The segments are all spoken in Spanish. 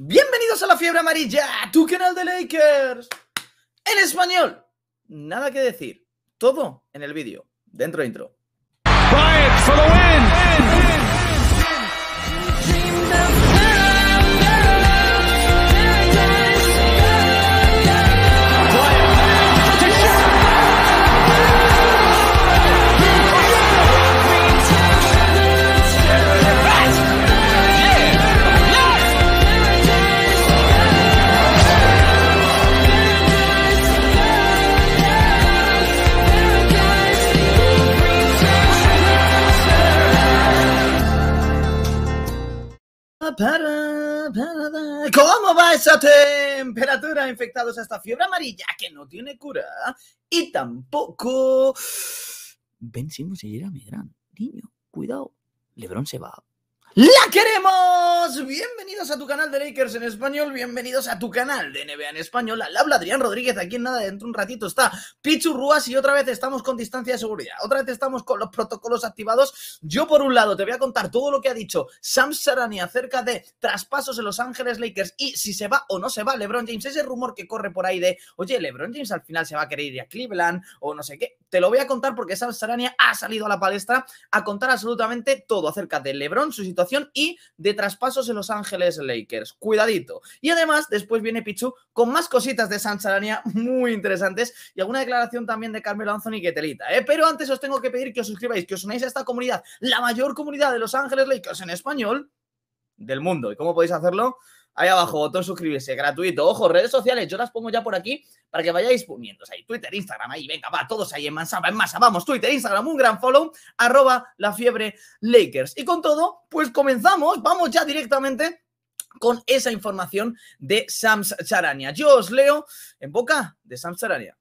Bienvenidos a la fiebre amarilla, tu canal de Lakers. En español, nada que decir. Todo en el vídeo. Dentro intro. Para, para, ¿Cómo va esa temperatura? Infectados a esta fiebre amarilla que no tiene cura y tampoco. Ben Simmons y Jeremy Grant. Niño, cuidado. LeBron se va. ¡La queremos! Bienvenidos a tu canal de Lakers en español, bienvenidos a tu canal de NBA en español. Al habla Adrián Rodríguez, aquí en nada, dentro de un ratito está Pichu Ruas y otra vez estamos con distancia de seguridad, otra vez estamos con los protocolos activados. Yo, por un lado, te voy a contar todo lo que ha dicho Sam Sarani acerca de traspasos en Los Ángeles Lakers y si se va o no se va LeBron James, ese rumor que corre por ahí de, oye, LeBron James al final se va a querer ir a Cleveland o no sé qué. Te lo voy a contar porque Sam Sarania ha salido a la palestra a contar absolutamente todo acerca de LeBron, su situación y de traspasos en Los Ángeles Lakers. Cuidadito. Y además, después viene Pichu con más cositas de San Sarania muy interesantes y alguna declaración también de Carmelo Anthony que. ¿eh? Pero antes os tengo que pedir que os suscribáis, que os unáis a esta comunidad, la mayor comunidad de Los Ángeles Lakers en español del mundo. ¿Y cómo podéis hacerlo? Ahí abajo, botón suscribirse, gratuito. Ojo, redes sociales, yo las pongo ya por aquí para que vayáis poniéndose ahí. Twitter, Instagram, ahí, venga, va, todos ahí en masa, en masa. Vamos, Twitter, Instagram, un gran follow, arroba la fiebre Lakers. Y con todo, pues comenzamos, vamos ya directamente con esa información de Sam Charania. Yo os leo en boca de Sam Charania.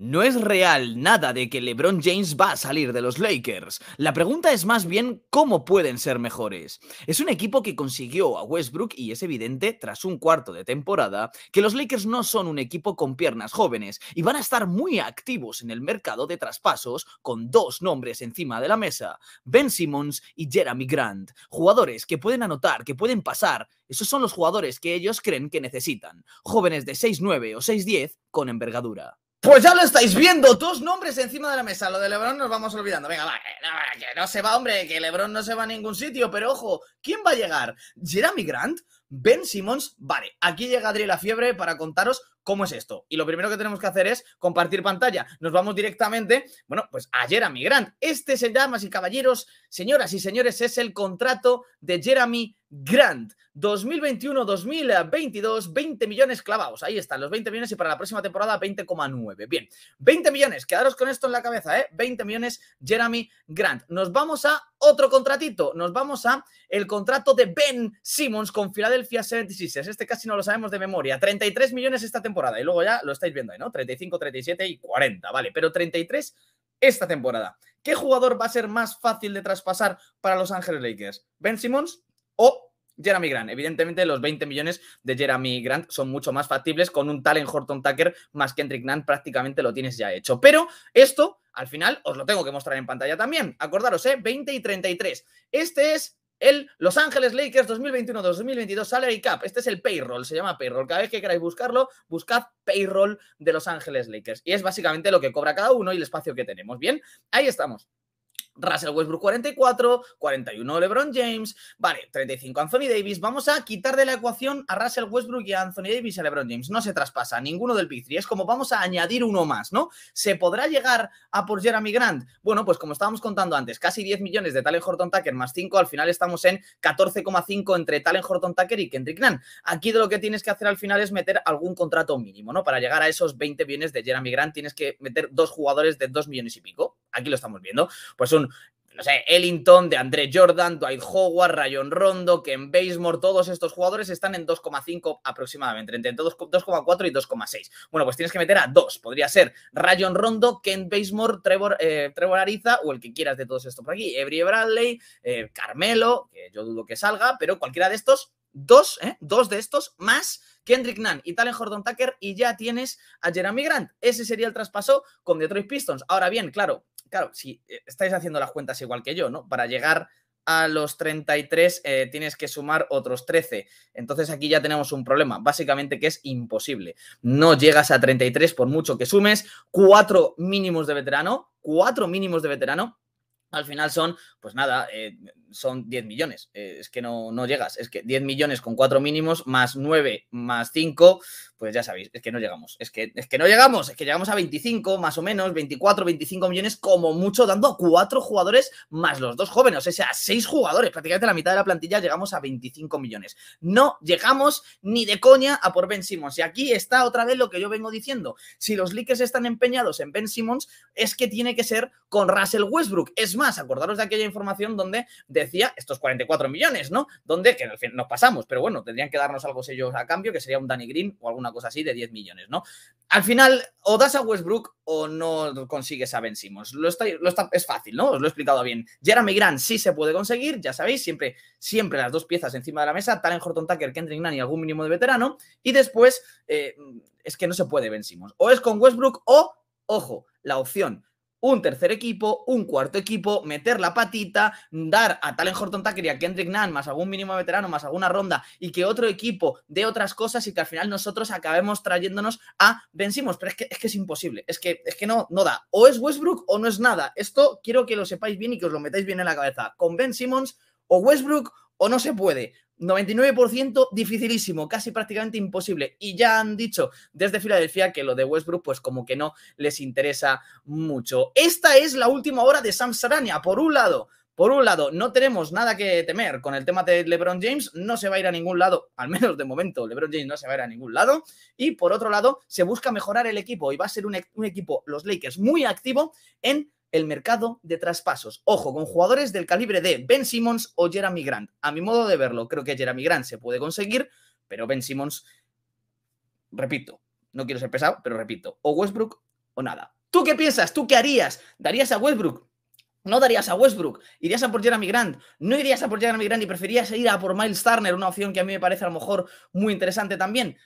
No es real nada de que LeBron James va a salir de los Lakers. La pregunta es más bien cómo pueden ser mejores. Es un equipo que consiguió a Westbrook y es evidente, tras un cuarto de temporada, que los Lakers no son un equipo con piernas jóvenes y van a estar muy activos en el mercado de traspasos con dos nombres encima de la mesa, Ben Simmons y Jeremy Grant. Jugadores que pueden anotar, que pueden pasar. Esos son los jugadores que ellos creen que necesitan. Jóvenes de 6'9 o 6'10 con envergadura. Pues ya lo estáis viendo, dos nombres encima de la mesa. Lo de Lebron nos vamos olvidando. Venga, va, que no, se va, hombre, que Lebron no se va a ningún sitio. Pero ojo, ¿quién va a llegar? ¿Jeremy Grant? ¿Ben Simmons? Vale, aquí llega Adri la Fiebre para contaros cómo es esto. Y lo primero que tenemos que hacer es compartir pantalla. Nos vamos directamente, bueno, pues a Jeremy Grant. Este se llama, y caballeros, señoras y señores, es el contrato de Jeremy Grant. 2021-2022, 20 millones clavados. Ahí están los 20 millones y para la próxima temporada 20,9. Bien, 20 millones, quedaros con esto en la cabeza, ¿eh? 20 millones Jeremy Grant. Nos vamos a otro contratito, nos vamos a el contrato de Ben Simmons con Philadelphia 76ers. Este casi no lo sabemos de memoria. 33 millones esta temporada y luego ya lo estáis viendo ahí, ¿no? 35, 37 y 40, vale, pero 33 esta temporada. ¿Qué jugador va a ser más fácil de traspasar para Los Ángeles Lakers? ¿Ben Simmons o Jeremy Grant. Evidentemente, los 20 millones de Jeremy Grant son mucho más factibles con un tal en Horton Tucker más que Kendrick Nunn prácticamente lo tienes ya hecho. Pero esto, al final, os lo tengo que mostrar en pantalla también. Acordaros, ¿eh? 20 y 33. Este es el Los Ángeles Lakers 2021-2022 Salary Cap. Este es el payroll, se llama payroll. Cada vez que queráis buscarlo, buscad payroll de Los Ángeles Lakers. Y es básicamente lo que cobra cada uno y el espacio que tenemos. Bien, ahí estamos. Russell Westbrook 44, 41 LeBron James, vale, 35 Anthony Davis. Vamos a quitar de la ecuación a Russell Westbrook y a Anthony Davis y a LeBron James. No se traspasa ninguno del Big Es como vamos a añadir uno más, ¿no? ¿Se podrá llegar a por Jeremy Grant? Bueno, pues como estábamos contando antes, casi 10 millones de Talen Horton Tucker más 5, al final estamos en 14,5 entre Talen Horton Tucker y Kendrick Nunn. Aquí de lo que tienes que hacer al final es meter algún contrato mínimo, ¿no? Para llegar a esos 20 millones de Jeremy Grant tienes que meter dos jugadores de 2 millones y pico. Aquí lo estamos viendo. Pues un no sé, Ellington, de André Jordan, Dwight Howard, Rayon Rondo, Ken Basemore, todos estos jugadores están en 2,5 aproximadamente, entre 2,4 y 2,6. Bueno, pues tienes que meter a dos. Podría ser Rayon Rondo, Ken Basemore, Trevor, eh, Trevor Ariza o el que quieras de todos estos por aquí. Every Bradley, eh, Carmelo, que yo dudo que salga, pero cualquiera de estos, dos, ¿eh? dos de estos más Kendrick Nunn y Talen Horton Tucker y ya tienes a Jeremy Grant. Ese sería el traspaso con Detroit Pistons. Ahora bien, claro, claro, si eh, estáis haciendo las cuentas igual que yo, ¿no? Para llegar a los 33 eh, tienes que sumar otros 13. Entonces aquí ya tenemos un problema, básicamente que es imposible. No llegas a 33 por mucho que sumes, cuatro mínimos de veterano, cuatro mínimos de veterano al final son, pues nada, eh, son 10 millones. Eh, es que no, no llegas. Es que 10 millones con 4 mínimos, más 9, más 5, pues ya sabéis, es que no llegamos. Es que, es que no llegamos, es que llegamos a 25, más o menos, 24, 25 millones, como mucho, dando a 4 jugadores más los dos jóvenes. O sea, 6 jugadores, prácticamente la mitad de la plantilla llegamos a 25 millones. No llegamos ni de coña a por Ben Simmons. Y aquí está otra vez lo que yo vengo diciendo. Si los Lakers están empeñados en Ben Simmons, es que tiene que ser con Russell Westbrook. Es más, acordaros de aquella información donde decía estos 44 millones, ¿no? Donde, que al fin nos pasamos, pero bueno, tendrían que darnos algo ellos a cambio, que sería un Danny Green o alguna cosa así de 10 millones, ¿no? Al final, o das a Westbrook o no consigues a Ben. Lo está, lo está, es fácil, ¿no? Os lo he explicado bien. Jeremy Grant sí se puede conseguir, ya sabéis, siempre, siempre las dos piezas encima de la mesa, Talen Horton Tucker, Kendrick Nunn y algún mínimo de veterano. Y después, eh, es que no se puede Ben. O es con Westbrook o, ojo, la opción un tercer equipo, un cuarto equipo, meter la patita, dar a Talen Horton Tucker a Kendrick Nunn más algún mínimo veterano, más alguna ronda y que otro equipo dé otras cosas y que al final nosotros acabemos trayéndonos a Ben Simmons. Pero es que es, que es imposible, es que, es que no, no da. O es Westbrook o no es nada. Esto quiero que lo sepáis bien y que os lo metáis bien en la cabeza. Con Ben Simmons o Westbrook o no se puede. 99% dificilísimo, casi prácticamente imposible. Y ya han dicho desde Filadelfia que lo de Westbrook, pues como que no les interesa mucho. Esta es la última hora de Sam Sarania. Por un lado, por un lado, no tenemos nada que temer con el tema de LeBron James, no se va a ir a ningún lado, al menos de momento, LeBron James no se va a ir a ningún lado. Y por otro lado, se busca mejorar el equipo y va a ser un, un equipo, los Lakers, muy activo en el mercado de traspasos. Ojo, con jugadores del calibre de Ben Simmons o Jeremy Grant. A mi modo de verlo, creo que Jeremy Grant se puede conseguir, pero Ben Simmons, repito, no quiero ser pesado, pero repito, o Westbrook o nada. ¿Tú qué piensas? ¿Tú qué harías? ¿Darías a Westbrook? No darías a Westbrook, irías a por Jeremy Grant, no irías a por Jeremy Grant y preferías ir a por Miles Turner, una opción que a mí me parece a lo mejor muy interesante también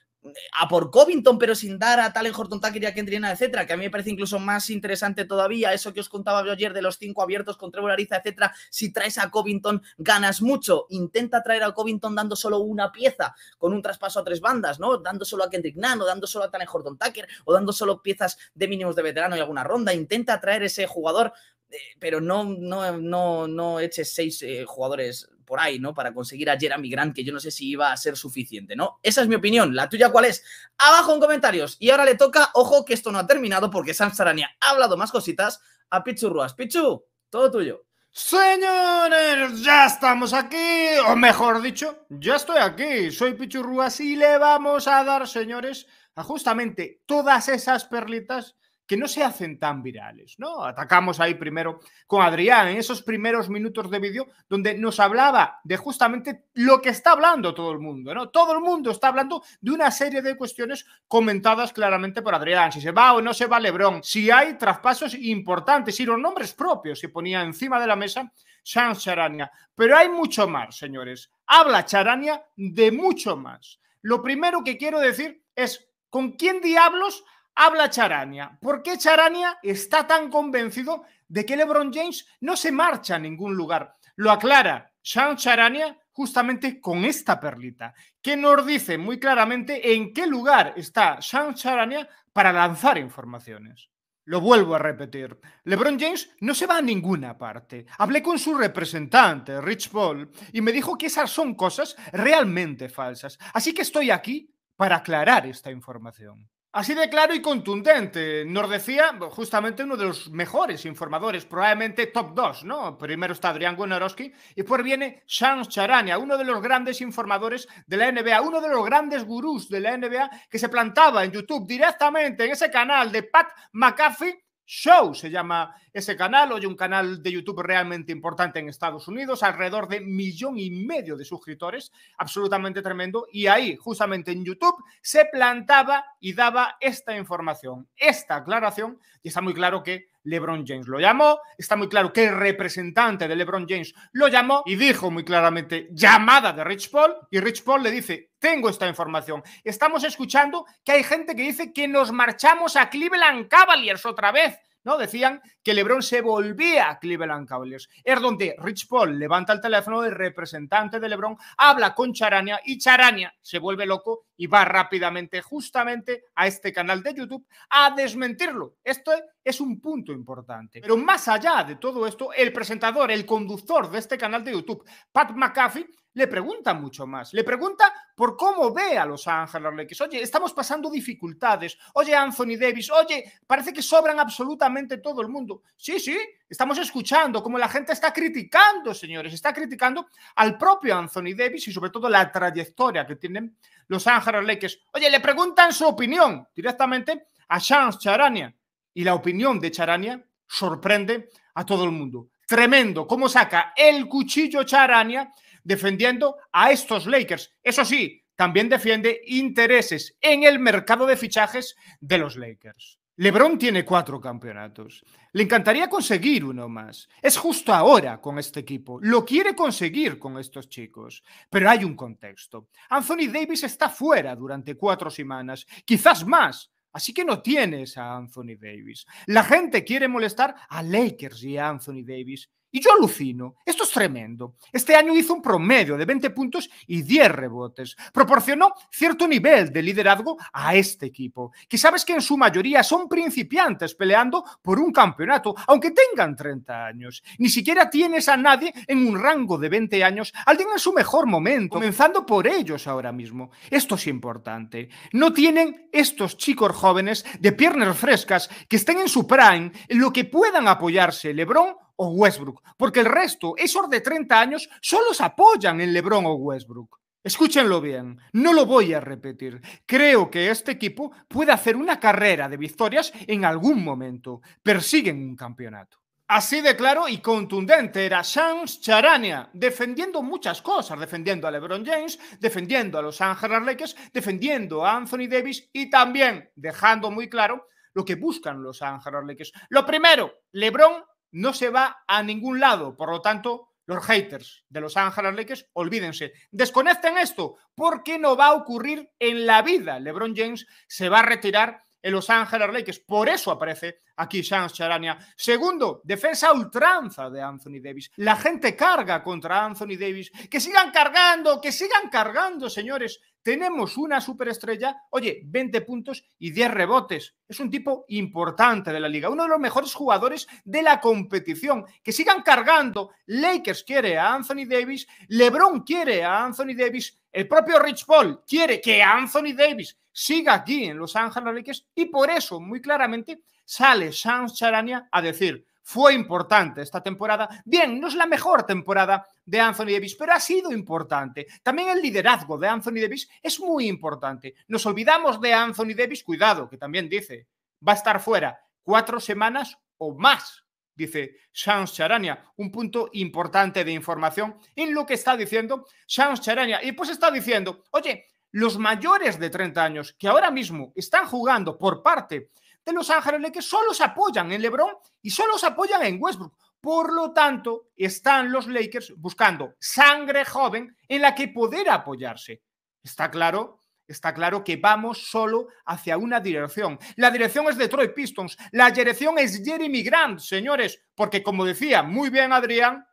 a por Covington, pero sin dar a Talen Horton Tucker y a Kendrick etcétera, que a mí me parece incluso más interesante todavía, eso que os contaba yo ayer de los cinco abiertos con Trevor Ariza, etcétera, si traes a Covington ganas mucho, intenta traer a Covington dando solo una pieza, con un traspaso a tres bandas, ¿no? Dando solo a Kendrick Nunn, o dando solo a Talen Horton Tucker, o dando solo piezas de mínimos de veterano y alguna ronda, intenta traer ese jugador eh, pero no, no, no, no eches seis eh, jugadores por ahí, ¿no? Para conseguir a Jeremy Grant, que yo no sé si iba a ser suficiente, ¿no? Esa es mi opinión. ¿La tuya cuál es? Abajo en comentarios. Y ahora le toca, ojo, que esto no ha terminado porque Sam Sarania ha hablado más cositas a Pichu Ruas. Pichu, todo tuyo. Señores, ya estamos aquí, o mejor dicho, ya estoy aquí. Soy Pichu Ruas y le vamos a dar, señores, a justamente todas esas perlitas que no se hacen tan virales, ¿no? Atacamos ahí primero con Adrián en esos primeros minutos de vídeo donde nos hablaba de justamente lo que está hablando todo el mundo, ¿no? Todo el mundo está hablando de una serie de cuestiones comentadas claramente por Adrián, si se va o no se va Lebron, si hay traspasos importantes y los nombres propios que ponía encima de la mesa Sean Charania. Pero hay mucho más, señores. Habla Charania de mucho más. Lo primero que quiero decir es, ¿con quién diablos habla Charania. ¿Por qué Charania está tan convencido de que LeBron James no se marcha a ningún lugar? Lo aclara Sean Charania justamente con esta perlita, que nos dice muy claramente en qué lugar está Sean Charania para lanzar informaciones. Lo vuelvo a repetir. LeBron James no se va a ninguna parte. Hablé con su representante, Rich Paul, y me dijo que esas son cosas realmente falsas. Así que estoy aquí para aclarar esta información. Así de claro y contundente. Nos decía justamente uno de los mejores informadores, probablemente top 2, ¿no? Primero está Adrián Wojnarowski y después viene Sean Charania, uno de los grandes informadores de la NBA, uno de los grandes gurús de la NBA que se plantaba en YouTube directamente en ese canal de Pat McAfee Show se llama ese canal, hoy un canal de YouTube realmente importante en Estados Unidos, alrededor de millón y medio de suscriptores, absolutamente tremendo, y ahí, justamente en YouTube, se plantaba y daba esta información, esta aclaración, y está muy claro que LeBron James lo llamó, está muy claro que el representante de LeBron James lo llamó y dijo muy claramente llamada de Rich Paul y Rich Paul le dice, tengo esta información. Estamos escuchando que hay gente que dice que nos marchamos a Cleveland Cavaliers otra vez. ¿no? Decían que LeBron se volvía a Cleveland Cavaliers. Es donde Rich Paul levanta el teléfono del representante de LeBron, habla con Charania y Charania se vuelve loco y va rápidamente justamente a este canal de YouTube a desmentirlo. Esto es un punto importante. Pero más allá de todo esto, el presentador, el conductor de este canal de YouTube, Pat McAfee, le pregunta mucho más. Le pregunta por cómo ve a los Ángeles Lakers. Oye, estamos pasando dificultades. Oye, Anthony Davis. Oye, parece que sobran absolutamente todo el mundo. Sí, sí, estamos escuchando cómo la gente está criticando, señores. Está criticando al propio Anthony Davis y sobre todo la trayectoria que tienen los Ángeles Lakers. Oye, le preguntan su opinión directamente a Chance Charania. Y la opinión de Charania sorprende a todo el mundo. Tremendo, cómo saca el cuchillo Charania defendiendo a estos Lakers. Eso sí, también defiende intereses en el mercado de fichajes de los Lakers. LeBron tiene cuatro campeonatos. Le encantaría conseguir uno más. Es justo ahora con este equipo. Lo quiere conseguir con estos chicos. Pero hay un contexto. Anthony Davis está fuera durante cuatro semanas, quizás más. Así que no tienes a Anthony Davis. La gente quiere molestar a Lakers y a Anthony Davis. Y yo alucino, esto es tremendo. Este año hizo un promedio de 20 puntos y 10 rebotes. Proporcionó cierto nivel de liderazgo a este equipo, que sabes que en su mayoría son principiantes peleando por un campeonato, aunque tengan 30 años. Ni siquiera tienes a nadie en un rango de 20 años, alguien en su mejor momento, comenzando por ellos ahora mismo. Esto es importante. No tienen estos chicos jóvenes de piernas frescas que estén en su prime, en lo que puedan apoyarse LeBron o Westbrook, porque el resto, esos de 30 años, solo se apoyan en LeBron o Westbrook. Escúchenlo bien, no lo voy a repetir. Creo que este equipo puede hacer una carrera de victorias en algún momento. Persiguen un campeonato. Así de claro y contundente era Shams Charania, defendiendo muchas cosas, defendiendo a LeBron James, defendiendo a los Ángeles Lakers, defendiendo a Anthony Davis y también dejando muy claro lo que buscan los Ángeles Lakers. Lo primero, LeBron no se va a ningún lado. Por lo tanto, los haters de Los Ángeles Lakers, olvídense, desconecten esto, porque no va a ocurrir en la vida. LeBron James se va a retirar en Los Ángeles Lakers. Por eso aparece aquí Shams Charania. Segundo, defensa ultranza de Anthony Davis. La gente carga contra Anthony Davis. Que sigan cargando, que sigan cargando, señores. Tenemos una superestrella, oye, 20 puntos y 10 rebotes. Es un tipo importante de la liga, uno de los mejores jugadores de la competición. Que sigan cargando. Lakers quiere a Anthony Davis, LeBron quiere a Anthony Davis, el propio Rich Paul quiere que Anthony Davis siga aquí en Los Ángeles Lakers y por eso, muy claramente, sale Shams Charania a decir, fue importante esta temporada. Bien, no es la mejor temporada de Anthony Davis, pero ha sido importante. También el liderazgo de Anthony Davis es muy importante. Nos olvidamos de Anthony Davis, cuidado, que también dice, va a estar fuera cuatro semanas o más, dice Shams Charania. Un punto importante de información en lo que está diciendo Shams Charania. Y pues está diciendo, oye, los mayores de 30 años que ahora mismo están jugando por parte de Los Ángeles Lakers solo se apoyan en LeBron y solo se apoyan en Westbrook. Por lo tanto, están los Lakers buscando sangre joven en la que poder apoyarse. Está claro, está claro que vamos solo hacia una dirección. La dirección es Detroit Pistons, la dirección es Jeremy Grant, señores, porque como decía muy bien Adrián,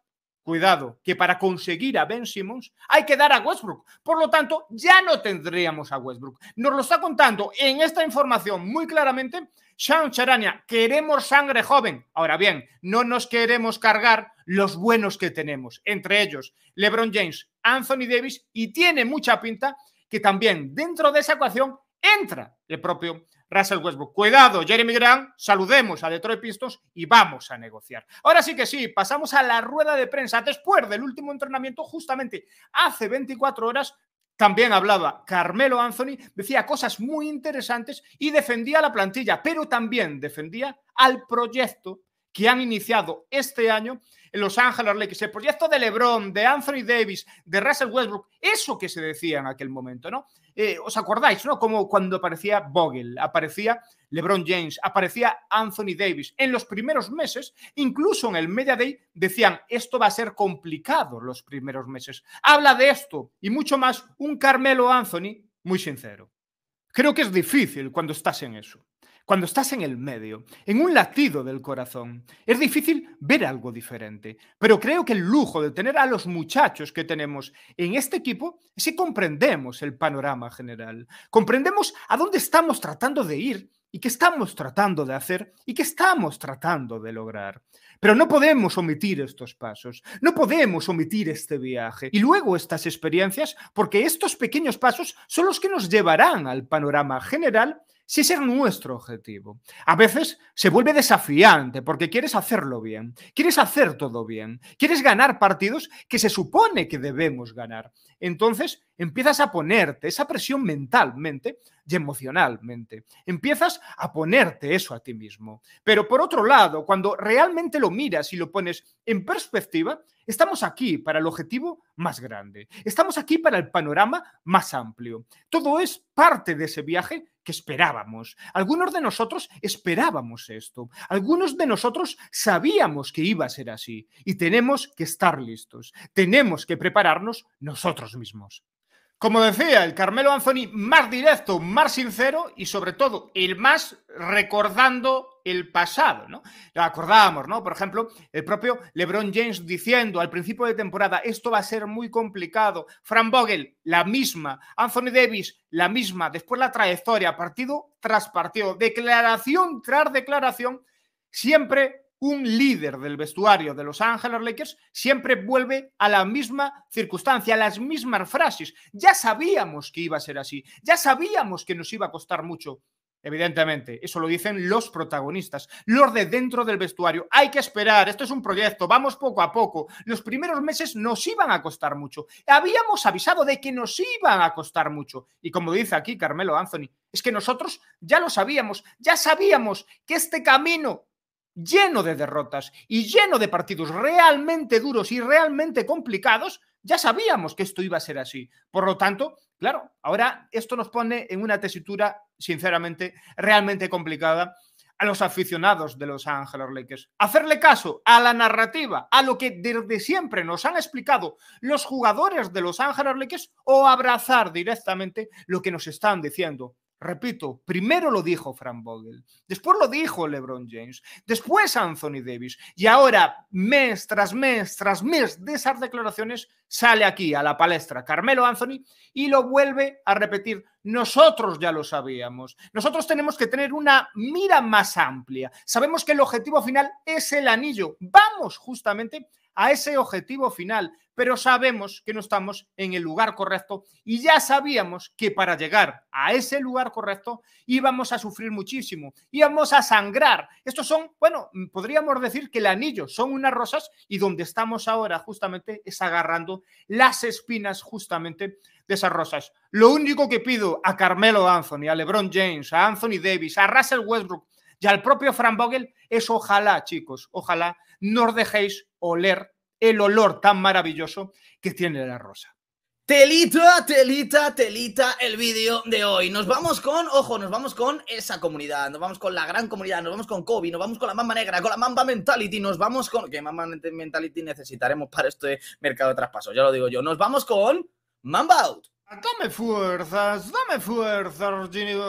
Cuidado, que para conseguir a Ben Simmons hay que dar a Westbrook. Por lo tanto, ya no tendríamos a Westbrook. Nos lo está contando en esta información muy claramente Sean Charania. Queremos sangre joven. Ahora bien, no nos queremos cargar los buenos que tenemos, entre ellos LeBron James, Anthony Davis, y tiene mucha pinta que también dentro de esa ecuación entra el propio Russell Westbrook. Cuidado, Jeremy Grant, saludemos a Detroit Pistons y vamos a negociar. Ahora sí que sí, pasamos a la rueda de prensa. Después del último entrenamiento, justamente hace 24 horas, también hablaba Carmelo Anthony, decía cosas muy interesantes y defendía la plantilla, pero también defendía al proyecto que han iniciado este año Los Ángeles el proyecto de LeBron, de Anthony Davis, de Russell Westbrook, eso que se decía en aquel momento, ¿no? Eh, ¿Os acordáis, no? Como cuando aparecía Bogle, aparecía LeBron James, aparecía Anthony Davis. En los primeros meses, incluso en el Media Day, decían, esto va a ser complicado los primeros meses. Habla de esto y mucho más un Carmelo Anthony muy sincero. Creo que es difícil cuando estás en eso cuando estás en el medio, en un latido del corazón, es difícil ver algo diferente. Pero creo que el lujo de tener a los muchachos que tenemos en este equipo es que comprendemos el panorama general, comprendemos a dónde estamos tratando de ir y qué estamos tratando de hacer y qué estamos tratando de lograr. Pero no podemos omitir estos pasos, no podemos omitir este viaje y luego estas experiencias, porque estos pequeños pasos son los que nos llevarán al panorama general si ese es nuestro objetivo. A veces se vuelve desafiante porque quieres hacerlo bien, quieres hacer todo bien, quieres ganar partidos que se supone que debemos ganar. Entonces empiezas a ponerte esa presión mentalmente y emocionalmente. Empiezas a ponerte eso a ti mismo. Pero por otro lado, cuando realmente lo miras y lo pones en perspectiva, estamos aquí para el objetivo más grande. Estamos aquí para el panorama más amplio. Todo es parte de ese viaje esperábamos. Algunos de nosotros esperábamos esto. Algunos de nosotros sabíamos que iba a ser así. Y tenemos que estar listos. Tenemos que prepararnos nosotros mismos. Como decía, el Carmelo Anthony más directo, más sincero y sobre todo el más recordando el pasado, ¿no? Lo acordábamos, ¿no? Por ejemplo, el propio LeBron James diciendo al principio de temporada, esto va a ser muy complicado. Frank Vogel, la misma. Anthony Davis, la misma. Después la trayectoria, partido tras partido, declaración tras declaración, siempre un líder del vestuario de Los Ángeles Lakers siempre vuelve a la misma circunstancia, a las mismas frases. Ya sabíamos que iba a ser así, ya sabíamos que nos iba a costar mucho. Evidentemente, eso lo dicen los protagonistas, los de dentro del vestuario. Hay que esperar, esto es un proyecto, vamos poco a poco. Los primeros meses nos iban a costar mucho. Habíamos avisado de que nos iban a costar mucho. Y como dice aquí Carmelo Anthony, es que nosotros ya lo sabíamos, ya sabíamos que este camino lleno de derrotas y lleno de partidos realmente duros y realmente complicados, ya sabíamos que esto iba a ser así. Por lo tanto, claro, ahora esto nos pone en una tesitura, sinceramente, realmente complicada a los aficionados de Los Ángeles Lakers. Hacerle caso a la narrativa, a lo que desde siempre nos han explicado los jugadores de Los Ángeles Lakers o abrazar directamente lo que nos están diciendo Repito, primero lo dijo Frank Vogel, después lo dijo LeBron James, después Anthony Davis y ahora mes tras mes tras mes de esas declaraciones sale aquí a la palestra Carmelo Anthony y lo vuelve a repetir. Nosotros ya lo sabíamos. Nosotros tenemos que tener una mira más amplia. Sabemos que el objetivo final es el anillo. Vamos justamente a ese objetivo final, pero sabemos que no estamos en el lugar correcto y ya sabíamos que para llegar a ese lugar correcto íbamos a sufrir muchísimo, íbamos a sangrar. Estos son, bueno, podríamos decir que el anillo son unas rosas y donde estamos ahora justamente es agarrando las espinas justamente de esas rosas. Lo único que pido a Carmelo Anthony, a LeBron James, a Anthony Davis, a Russell Westbrook y al propio Frank Vogel es ojalá, chicos, ojalá no os dejéis oler el olor tan maravilloso que tiene la rosa. Telita, telita, telita el vídeo de hoy. Nos vamos con, ojo, nos vamos con esa comunidad, nos vamos con la gran comunidad, nos vamos con Kobe, nos vamos con la Mamba Negra, con la Mamba Mentality, nos vamos con... ¿Qué Mamba Mentality necesitaremos para este mercado de traspaso? Ya lo digo yo. Nos vamos con Mamba Out. Dame fuerzas, dame fuerzas, Gini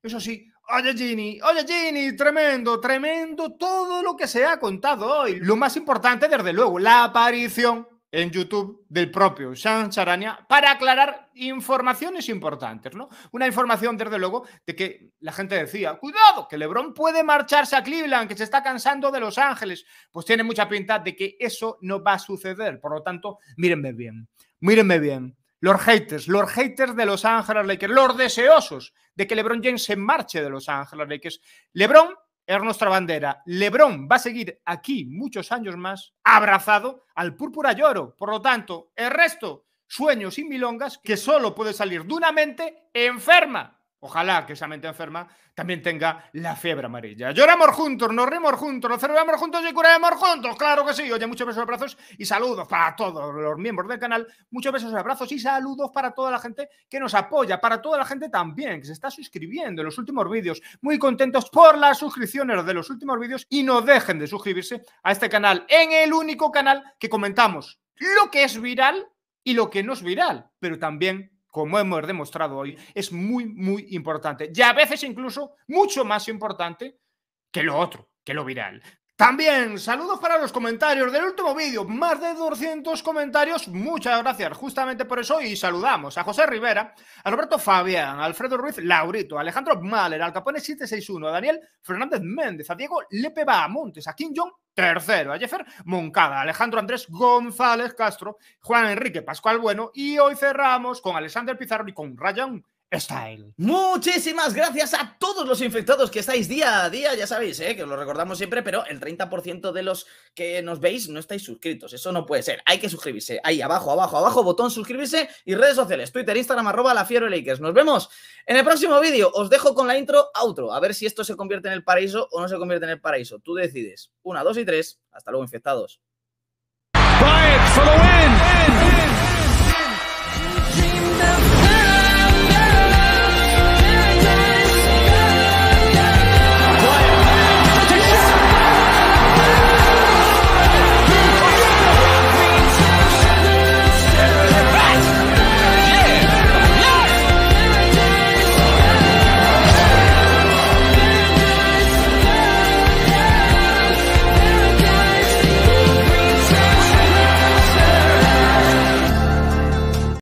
Eso sí, Oye Gini, oye Gini, tremendo, tremendo todo lo que se ha contado hoy. Lo más importante, desde luego, la aparición en YouTube del propio Sean Charania para aclarar informaciones importantes, ¿no? Una información, desde luego, de que la gente decía, cuidado, que LeBron puede marcharse a Cleveland, que se está cansando de Los Ángeles. Pues tiene mucha pinta de que eso no va a suceder. Por lo tanto, mírenme bien, mírenme bien los haters, los haters de Los Ángeles Lakers, los deseosos de que LeBron James se marche de Los Ángeles Lakers. LeBron es nuestra bandera. LeBron va a seguir aquí muchos años más abrazado al púrpura lloro. Por lo tanto, el resto, sueños y milongas que solo puede salir de enferma. Ojalá que esa mente enferma también tenga la fiebre amarilla. Lloramos juntos, nos rimos juntos, nos celebramos juntos y curaremos juntos. Claro que sí. Oye, muchos besos, abrazos y saludos para todos los miembros del canal. Muchos besos, abrazos y saludos para toda la gente que nos apoya, para toda la gente también que se está suscribiendo en los últimos vídeos. Muy contentos por las suscripciones de los últimos vídeos y no dejen de suscribirse a este canal, en el único canal que comentamos lo que es viral y lo que no es viral, pero también como hemos demostrado hoy, es muy, muy importante. Y a veces incluso mucho más importante que lo otro, que lo viral. También saludos para los comentarios del último vídeo, más de 200 comentarios, muchas gracias justamente por eso y saludamos a José Rivera, a Roberto Fabián, a Alfredo Ruiz, Laurito, a Alejandro Mahler, al Capone 761, a Daniel Fernández Méndez, a Diego Lepeba Montes, a Kim Jong tercero, a Jeffer Moncada, a Alejandro Andrés González Castro, Juan Enrique Pascual Bueno y hoy cerramos con Alexander Pizarro y con Ryan Style. Muchísimas gracias a todos los infectados que estáis día a día, ya sabéis, ¿eh? que os lo recordamos siempre, pero el 30% de los que nos veis no estáis suscritos, eso no puede ser, hay que suscribirse, ahí abajo, abajo, abajo, botón suscribirse y redes sociales, Twitter, Instagram, arroba la Fiero Lakers. Nos vemos en el próximo vídeo, os dejo con la intro, outro, a ver si esto se convierte en el paraíso o no se convierte en el paraíso, tú decides. Una, dos y tres, hasta luego infectados. Bryant for the win.